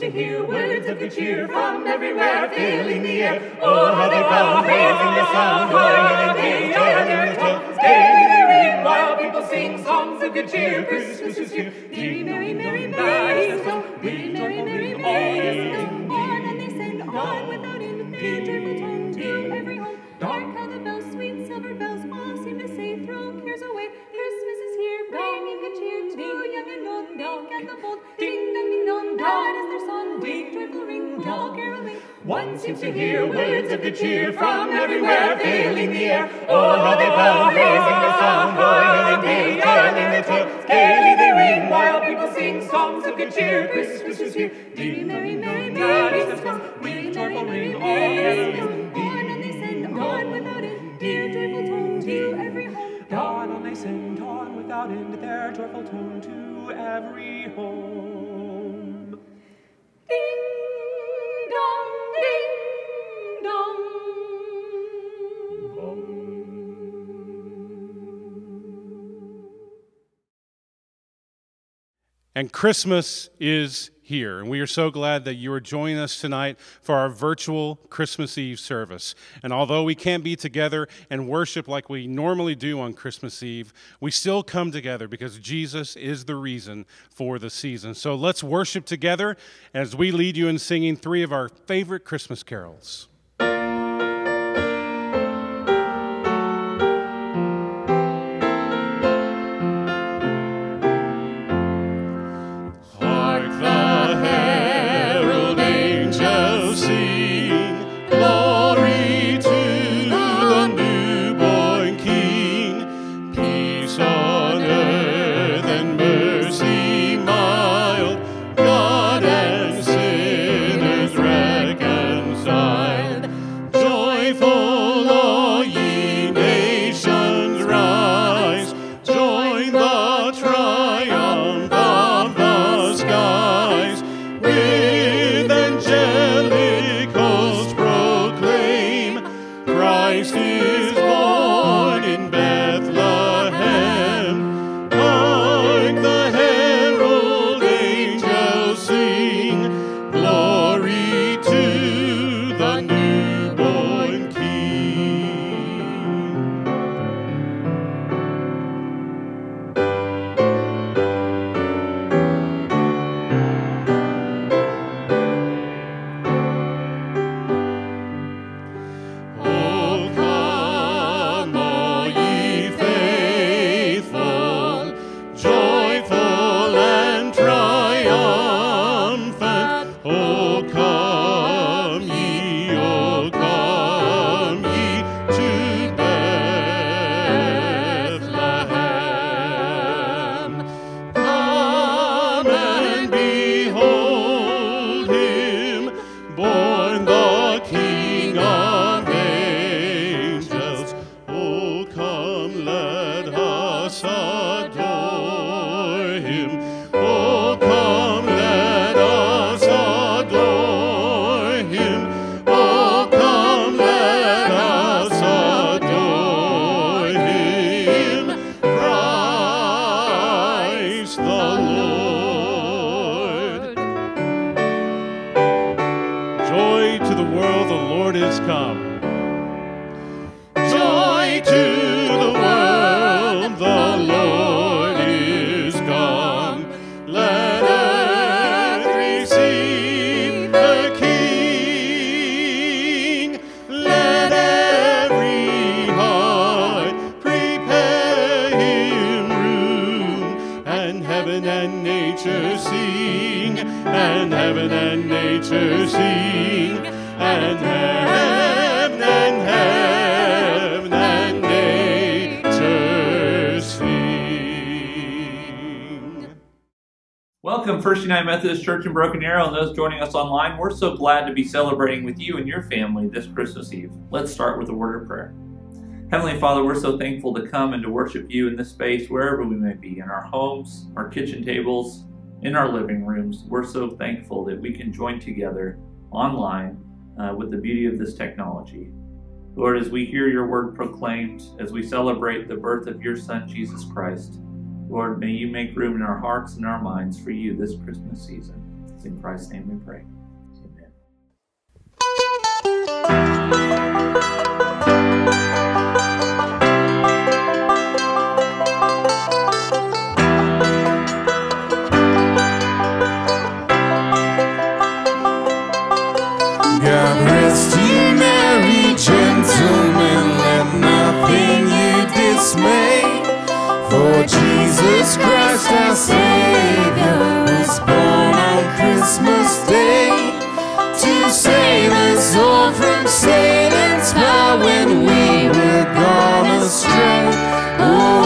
To hear words of good cheer from everywhere, filling the air. Oh, how they come, oh, raising the sound, in and telling their tongues. Gaily they ring, while people sing songs of good cheer. Christmas is here. Seems to hear words of good cheer from everywhere, filling the air. Oh, how they bow, raising the sound, in and telling the tale. Gaily they ring, while people sing songs of good cheer. Christmas is here. Is the is the song. song. Ring, joyful ring, all caroling. On and they send on without end, their joyful tone to every home. On they send on without end their joyful tone to every home. And Christmas is here. And we are so glad that you are joining us tonight for our virtual Christmas Eve service. And although we can't be together and worship like we normally do on Christmas Eve, we still come together because Jesus is the reason for the season. So let's worship together as we lead you in singing three of our favorite Christmas carols. United Methodist Church in Broken Arrow, and those joining us online. We're so glad to be celebrating with you and your family this Christmas Eve. Let's start with a word of prayer. Heavenly Father, we're so thankful to come and to worship you in this space, wherever we may be, in our homes, our kitchen tables, in our living rooms. We're so thankful that we can join together online uh, with the beauty of this technology. Lord, as we hear your word proclaimed, as we celebrate the birth of your Son, Jesus Christ, Lord, may you make room in our hearts and our minds for you this Christmas season. It's In Christ's name we pray. God For Jesus Christ our Savior was born on Christmas Day to save us all from Satan's power when we were gone astray. Oh,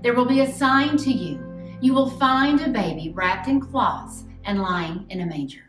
There will be a sign to you. You will find a baby wrapped in cloths and lying in a manger.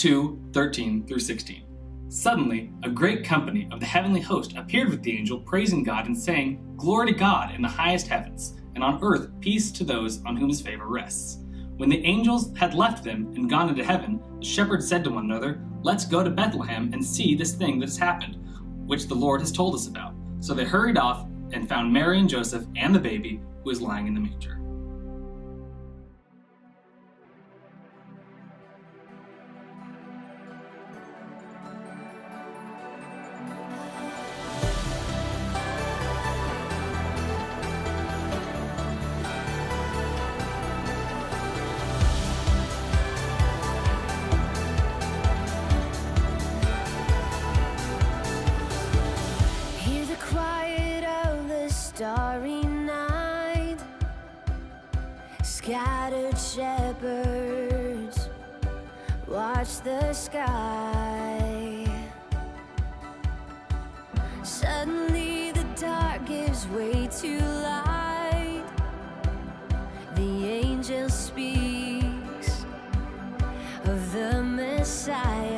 2 13 through 16. Suddenly, a great company of the heavenly host appeared with the angel, praising God and saying, Glory to God in the highest heavens, and on earth peace to those on whom his favor rests. When the angels had left them and gone into heaven, the shepherds said to one another, Let's go to Bethlehem and see this thing that has happened, which the Lord has told us about. So they hurried off and found Mary and Joseph and the baby who was lying in the manger. Messiah.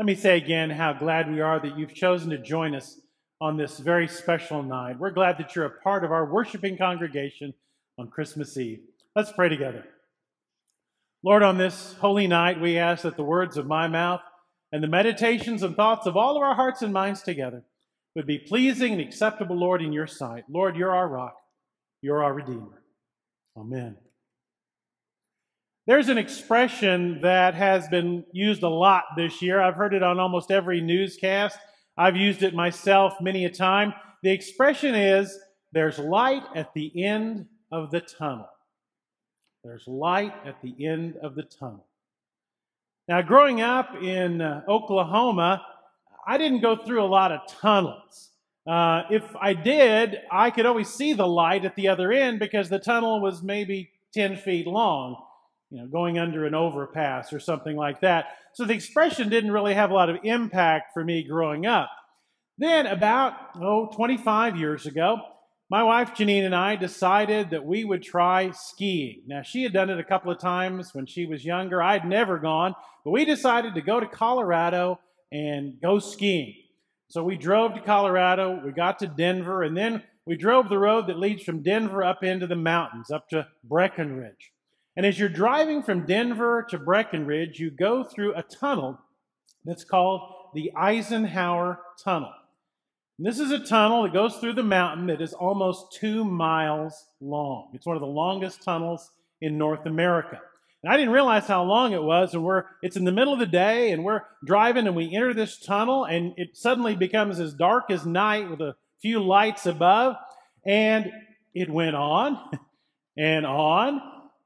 Let me say again how glad we are that you've chosen to join us on this very special night. We're glad that you're a part of our worshiping congregation on Christmas Eve. Let's pray together. Lord, on this holy night, we ask that the words of my mouth and the meditations and thoughts of all of our hearts and minds together would be pleasing and acceptable, Lord, in your sight. Lord, you're our rock, you're our Redeemer. Amen. There's an expression that has been used a lot this year. I've heard it on almost every newscast. I've used it myself many a time. The expression is there's light at the end of the tunnel. There's light at the end of the tunnel. Now, growing up in uh, Oklahoma, I didn't go through a lot of tunnels. Uh, if I did, I could always see the light at the other end because the tunnel was maybe 10 feet long. You know, going under an overpass or something like that. So the expression didn't really have a lot of impact for me growing up. Then, about, oh, 25 years ago, my wife Janine and I decided that we would try skiing. Now, she had done it a couple of times when she was younger. I'd never gone, but we decided to go to Colorado and go skiing. So we drove to Colorado, we got to Denver, and then we drove the road that leads from Denver up into the mountains, up to Breckenridge. And as you're driving from Denver to Breckenridge, you go through a tunnel that's called the Eisenhower Tunnel. And this is a tunnel that goes through the mountain that is almost two miles long. It's one of the longest tunnels in North America. And I didn't realize how long it was, and we're it's in the middle of the day, and we're driving, and we enter this tunnel, and it suddenly becomes as dark as night with a few lights above, and it went on and on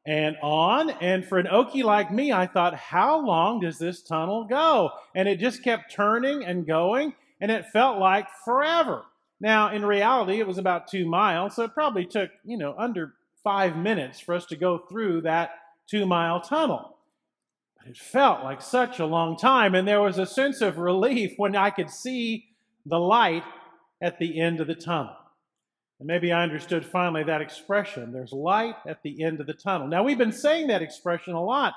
and on. And for an Okie like me, I thought, how long does this tunnel go? And it just kept turning and going, and it felt like forever. Now, in reality, it was about two miles, so it probably took, you know, under five minutes for us to go through that two mile tunnel. But it felt like such a long time, and there was a sense of relief when I could see the light at the end of the tunnel. And maybe I understood finally that expression there's light at the end of the tunnel. Now, we've been saying that expression a lot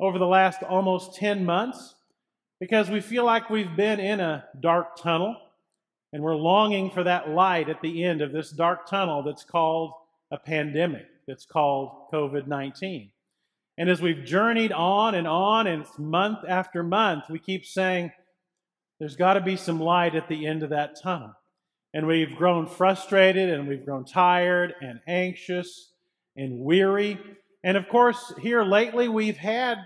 over the last almost 10 months because we feel like we've been in a dark tunnel and we're longing for that light at the end of this dark tunnel that's called a pandemic, that's called COVID 19. And as we've journeyed on and on, and month after month, we keep saying, there's got to be some light at the end of that tunnel. And we've grown frustrated and we've grown tired and anxious and weary. And of course, here lately, we've had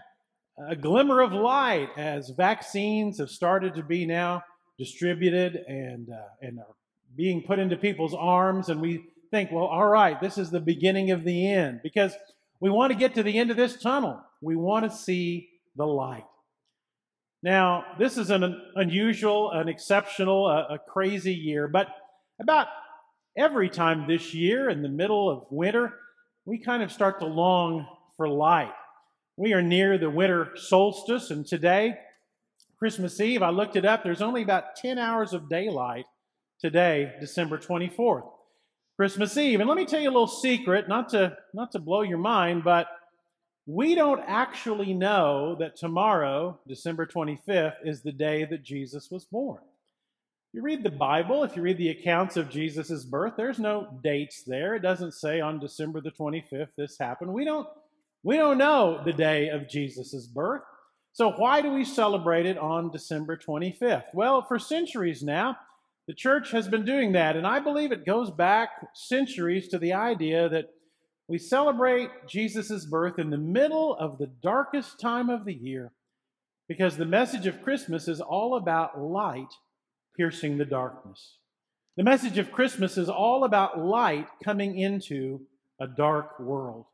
a glimmer of light as vaccines have started to be now distributed and, uh, and are being put into people's arms. And we think, well, all right, this is the beginning of the end because we want to get to the end of this tunnel. We want to see the light. Now, this is an unusual, an exceptional, a, a crazy year, but about every time this year in the middle of winter, we kind of start to long for light. We are near the winter solstice, and today, Christmas Eve, I looked it up, there's only about 10 hours of daylight today, December 24th. Christmas Eve. And let me tell you a little secret, not to, not to blow your mind, but we don't actually know that tomorrow, December 25th, is the day that Jesus was born. You read the Bible, if you read the accounts of Jesus' birth, there's no dates there. It doesn't say on December the 25th this happened. We don't, we don't know the day of Jesus' birth. So why do we celebrate it on December 25th? Well, for centuries now, the church has been doing that, and I believe it goes back centuries to the idea that we celebrate Jesus' birth in the middle of the darkest time of the year because the message of Christmas is all about light piercing the darkness. The message of Christmas is all about light coming into a dark world.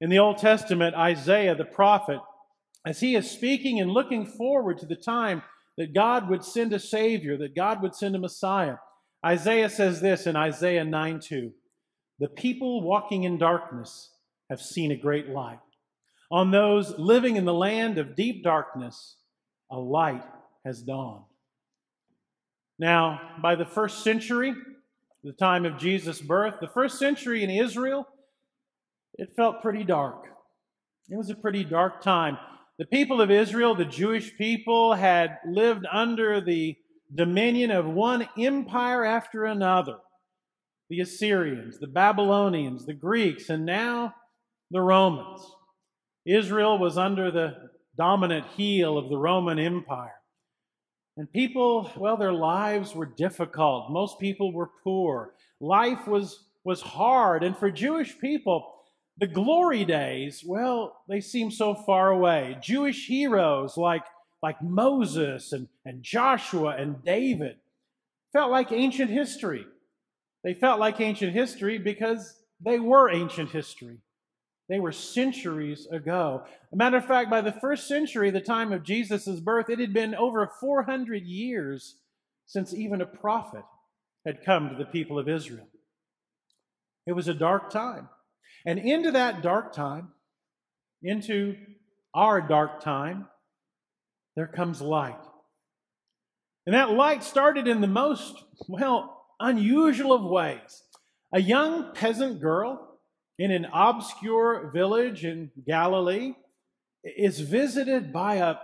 In the Old Testament, Isaiah the prophet, as he is speaking and looking forward to the time that God would send a Savior, that God would send a Messiah, Isaiah says this in Isaiah 9 2 The people walking in darkness have seen a great light. On those living in the land of deep darkness, a light has dawned. Now, by the first century, the time of Jesus' birth, the first century in Israel, it felt pretty dark. It was a pretty dark time. The people of Israel, the Jewish people, had lived under the dominion of one empire after another the Assyrians, the Babylonians, the Greeks, and now the Romans. Israel was under the dominant heel of the Roman Empire. And people, well, their lives were difficult. Most people were poor. Life was, was hard. And for Jewish people, the glory days, well, they seem so far away. Jewish heroes like, like Moses and, and Joshua and David felt like ancient history. They felt like ancient history because they were ancient history. They were centuries ago. A matter of fact, by the first century, the time of Jesus' birth, it had been over 400 years since even a prophet had come to the people of Israel. It was a dark time. And into that dark time, into our dark time, there comes light. And that light started in the most, well, unusual of ways. A young peasant girl in an obscure village in Galilee is visited by a,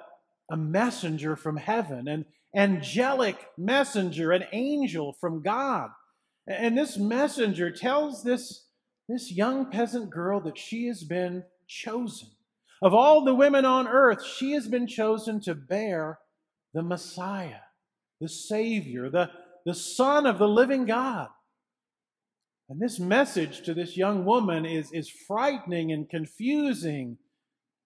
a messenger from heaven, an angelic messenger, an angel from God. And this messenger tells this, this young peasant girl that she has been chosen. Of all the women on earth, she has been chosen to bear the Messiah, the Savior, the, the Son of the living God. And this message to this young woman is, is frightening and confusing.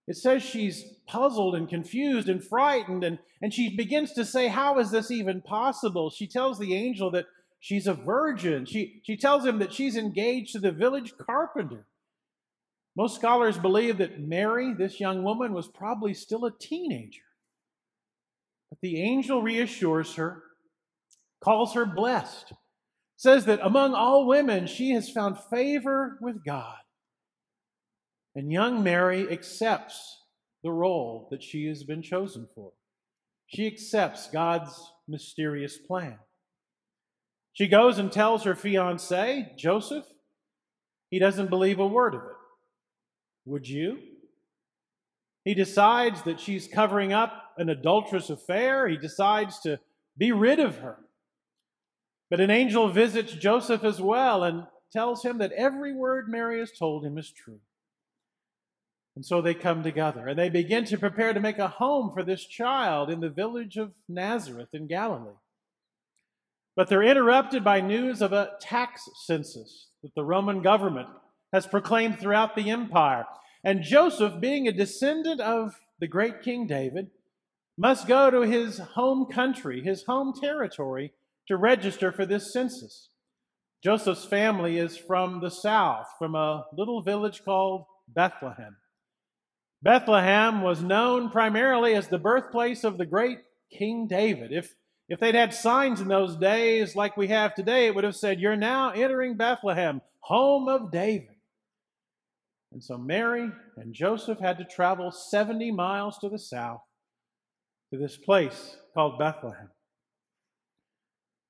It says she's puzzled and confused and frightened, and, and she begins to say, How is this even possible? She tells the angel that she's a virgin. She, she tells him that she's engaged to the village carpenter. Most scholars believe that Mary, this young woman, was probably still a teenager. But the angel reassures her, calls her blessed, says that among all women, she has found favor with God. And young Mary accepts the role that she has been chosen for. She accepts God's mysterious plan. She goes and tells her fiance, Joseph. He doesn't believe a word of it. Would you? He decides that she's covering up an adulterous affair. He decides to be rid of her. But an angel visits Joseph as well and tells him that every word Mary has told him is true. And so they come together and they begin to prepare to make a home for this child in the village of Nazareth in Galilee. But they're interrupted by news of a tax census that the Roman government has proclaimed throughout the empire. And Joseph, being a descendant of the great King David, must go to his home country, his home territory, to register for this census. Joseph's family is from the south, from a little village called Bethlehem. Bethlehem was known primarily as the birthplace of the great King David. If, if they'd had signs in those days like we have today, it would have said, You're now entering Bethlehem, home of David. And so Mary and Joseph had to travel 70 miles to the south to this place called Bethlehem.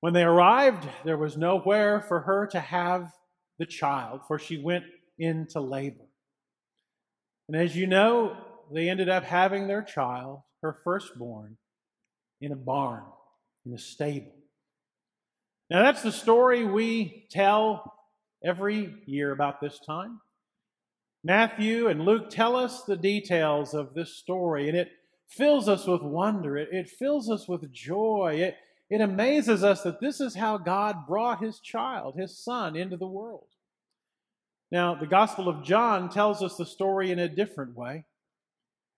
When they arrived, there was nowhere for her to have the child, for she went into labor. And as you know, they ended up having their child, her firstborn, in a barn, in a stable. Now, that's the story we tell every year about this time. Matthew and Luke tell us the details of this story, and it fills us with wonder. It, it fills us with joy. It, it amazes us that this is how God brought his child, his son, into the world. Now, the Gospel of John tells us the story in a different way.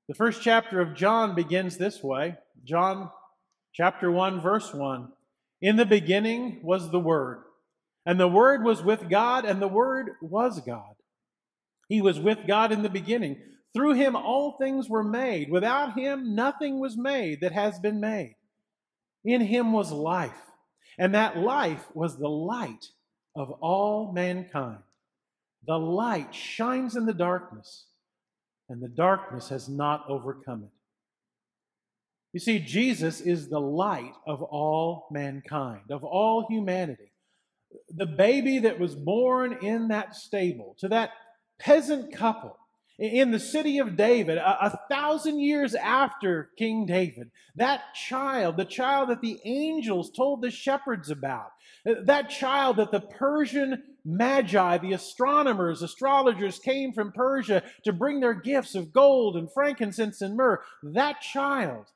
The first chapter of John begins this way John chapter 1, verse 1. In the beginning was the Word, and the Word was with God, and the Word was God. He was with God in the beginning. Through him all things were made. Without him nothing was made that has been made. In him was life, and that life was the light of all mankind. The light shines in the darkness, and the darkness has not overcome it. You see, Jesus is the light of all mankind, of all humanity. The baby that was born in that stable, to that peasant couple in the city of David, a, a, thousand years after King David, that child, the child that the angels told the shepherds about, that child that the Persian magi, the astronomers, astrologers came from Persia to bring their gifts of gold and frankincense and myrrh, that child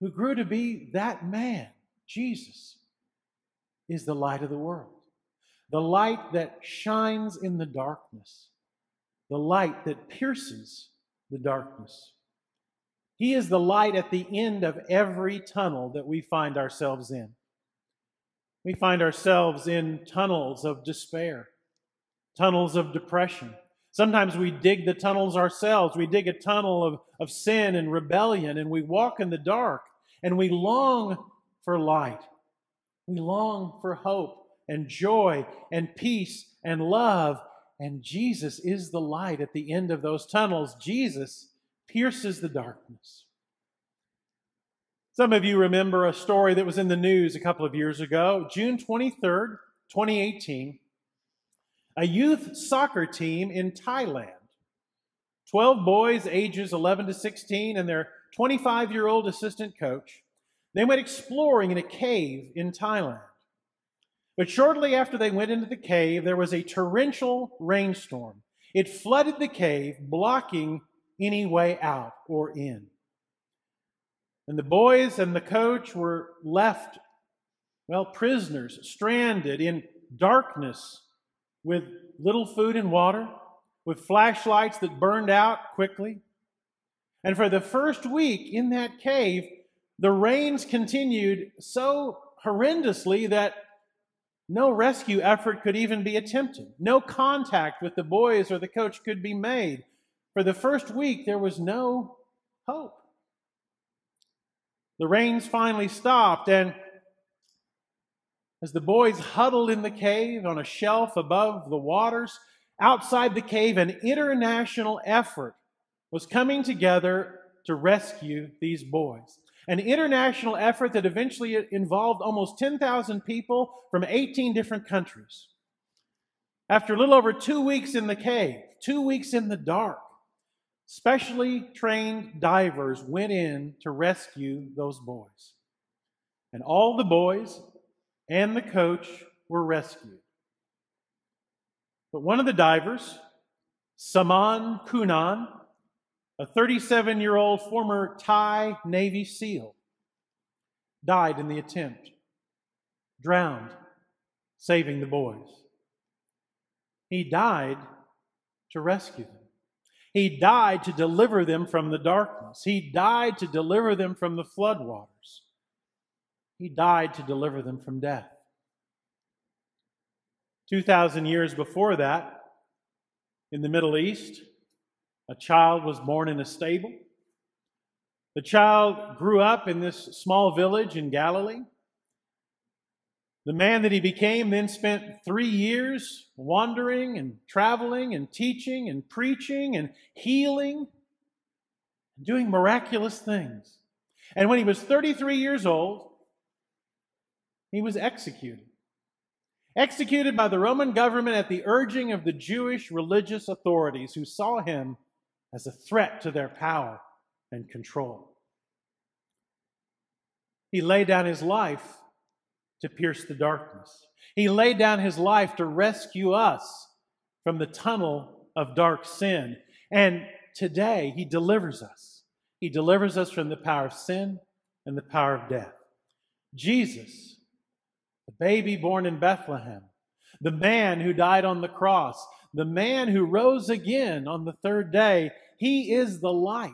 who grew to be that man, Jesus, is the light of the world the light that shines in the darkness, the light that pierces the darkness. He is the light at the end of every tunnel that we find ourselves in. We find ourselves in tunnels of despair, tunnels of depression. Sometimes we dig the tunnels ourselves. We dig a tunnel of, of sin and rebellion, and we walk in the dark, and we long for light. We long for hope and joy and peace and love. And Jesus is the light at the end of those tunnels. Jesus pierces the darkness. Some of you remember a story that was in the news a couple of years ago, June 23rd, 2018. A youth soccer team in Thailand. 12 boys ages 11 to 16 and their 25 year old assistant coach. They went exploring in a cave in Thailand. But shortly after they went into the cave, there was a torrential rainstorm. It flooded the cave, blocking any way out or in. And the boys and the coach were left, well, prisoners, stranded in darkness with little food and water, with flashlights that burned out quickly. And for the first week in that cave, the rains continued so horrendously that no rescue effort could even be attempted. No contact with the boys or the coach could be made. For the first week, there was no hope. The rains finally stopped, and as the boys huddled in the cave on a shelf above the waters, outside the cave, an international effort was coming together to rescue these boys. An international effort that eventually involved almost 10,000 people from 18 different countries. After a little over two weeks in the cave, two weeks in the dark, specially trained divers went in to rescue those boys. And all the boys and the coach were rescued. But one of the divers, Saman Kunan, a 37 year old former Thai Navy SEAL, died in the attempt, drowned, saving the boys. He died to rescue them. He died to deliver them from the darkness. He died to deliver them from the floodwaters. He died to deliver them from death. 2,000 years before that, in the Middle East, a child was born in a stable. The child grew up in this small village in Galilee. The man that he became then spent three years wandering and traveling and teaching and preaching and healing and doing miraculous things. And when he was 33 years old, he was executed. Executed by the Roman government at the urging of the Jewish religious authorities who saw him as a threat to their power and control. He laid down his life to pierce the darkness. He laid down his life to rescue us from the tunnel of dark sin. And today, he delivers us. He delivers us from the power of sin and the power of death. Jesus, the baby born in Bethlehem, the man who died on the cross, the man who rose again on the third day, he is the light,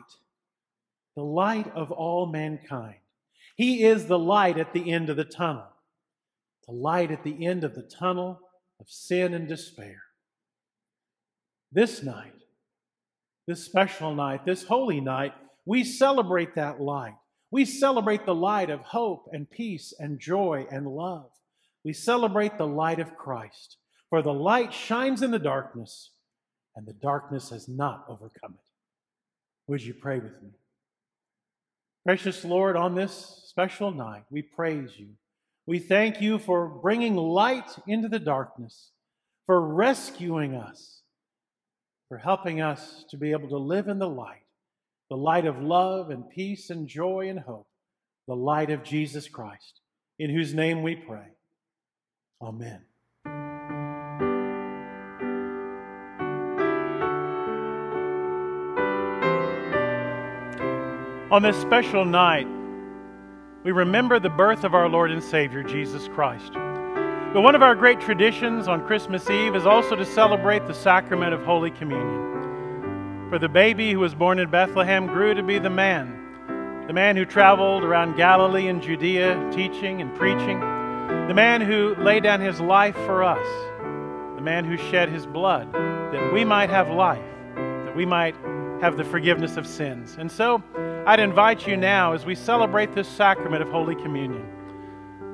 the light of all mankind. He is the light at the end of the tunnel, the light at the end of the tunnel of sin and despair. This night, this special night, this holy night, we celebrate that light. We celebrate the light of hope and peace and joy and love. We celebrate the light of Christ. For the light shines in the darkness, and the darkness has not overcome it. Would you pray with me? Precious Lord, on this special night, we praise you. We thank you for bringing light into the darkness, for rescuing us, for helping us to be able to live in the light, the light of love and peace and joy and hope, the light of Jesus Christ, in whose name we pray. Amen. On this special night, we remember the birth of our Lord and Savior, Jesus Christ. But one of our great traditions on Christmas Eve is also to celebrate the sacrament of Holy Communion. For the baby who was born in Bethlehem grew to be the man, the man who traveled around Galilee and Judea teaching and preaching, the man who laid down his life for us, the man who shed his blood that we might have life, that we might have the forgiveness of sins. And so I'd invite you now as we celebrate this sacrament of Holy Communion.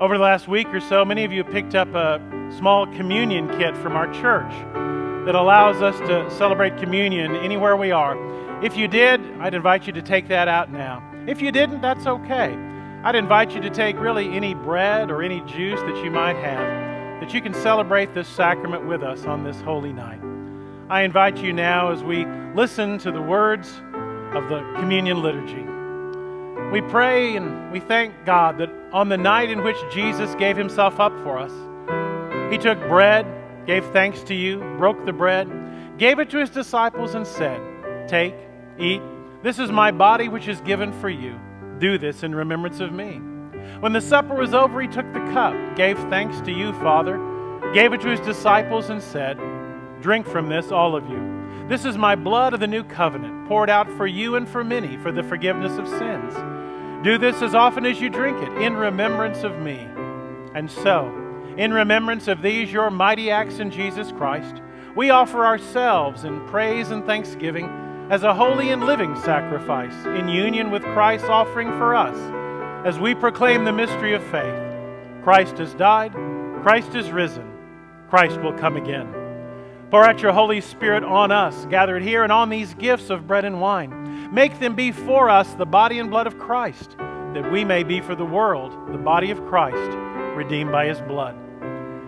Over the last week or so, many of you picked up a small communion kit from our church. that allows us to celebrate communion anywhere we are. If you did, I'd invite you to take that out now. If you didn't, that's okay. I'd invite you to take really any bread or any juice that you might have, that you can celebrate this sacrament with us on this holy night. I invite you now as we listen to the words of the communion liturgy. We pray and we thank God that on the night in which Jesus gave himself up for us, he took bread, gave thanks to you, broke the bread, gave it to his disciples, and said, Take, eat. This is my body which is given for you. Do this in remembrance of me. When the supper was over, he took the cup, gave thanks to you, Father, gave it to his disciples, and said, Drink from this, all of you. This is my blood of the new covenant, poured out for you and for many for the forgiveness of sins. Do this as often as you drink it, in remembrance of me. And so, in remembrance of these your mighty acts in Jesus Christ, we offer ourselves in praise and thanksgiving as a holy and living sacrifice in union with Christ's offering for us as we proclaim the mystery of faith. Christ has died, Christ is risen, Christ will come again. Pour out your Holy Spirit on us, gathered here, and on these gifts of bread and wine. Make them be for us the body and blood of Christ, that we may be for the world the body of Christ, redeemed by his blood.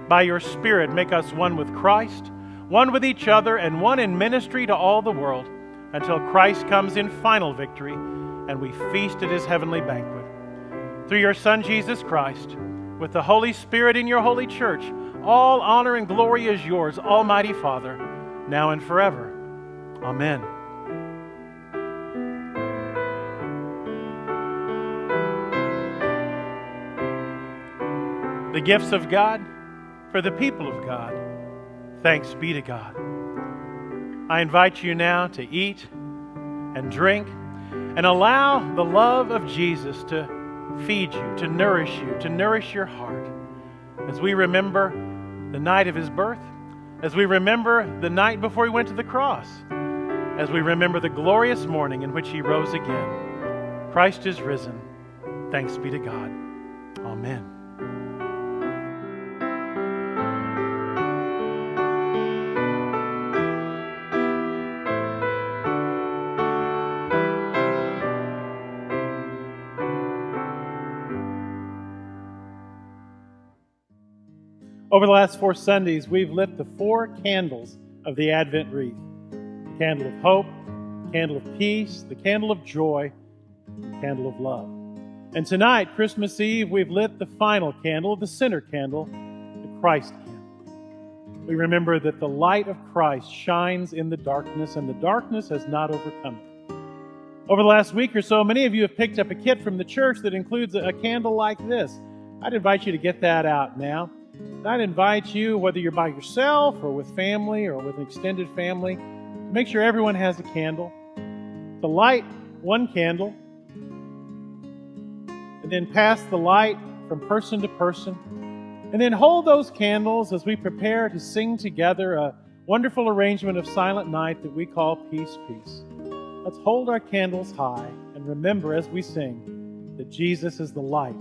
By your Spirit, make us one with Christ, one with each other, and one in ministry to all the world, until Christ comes in final victory and we feast at his heavenly banquet. Through your Son, Jesus Christ, with the Holy Spirit in your holy church, all honor and glory is yours, Almighty Father, now and forever. Amen. The gifts of God for the people of God. Thanks be to God. I invite you now to eat and drink and allow the love of Jesus to feed you, to nourish you, to nourish your heart as we remember the night of his birth, as we remember the night before he went to the cross, as we remember the glorious morning in which he rose again. Christ is risen. Thanks be to God. Amen. Over the last four Sundays, we've lit the four candles of the Advent wreath the candle of hope, the candle of peace, the candle of joy, the candle of love. And tonight, Christmas Eve, we've lit the final candle, the center candle, the Christ candle. We remember that the light of Christ shines in the darkness, and the darkness has not overcome it. Over the last week or so, many of you have picked up a kit from the church that includes a candle like this. I'd invite you to get that out now. And I'd invite you, whether you're by yourself or with family or with an extended family, to make sure everyone has a candle. To light one candle, and then pass the light from person to person. And then hold those candles as we prepare to sing together a wonderful arrangement of Silent Night that we call Peace, Peace. Let's hold our candles high and remember as we sing that Jesus is the light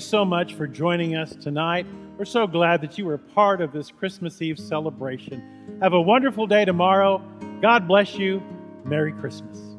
you so much for joining us tonight. We're so glad that you were part of this Christmas Eve celebration. Have a wonderful day tomorrow. God bless you. Merry Christmas.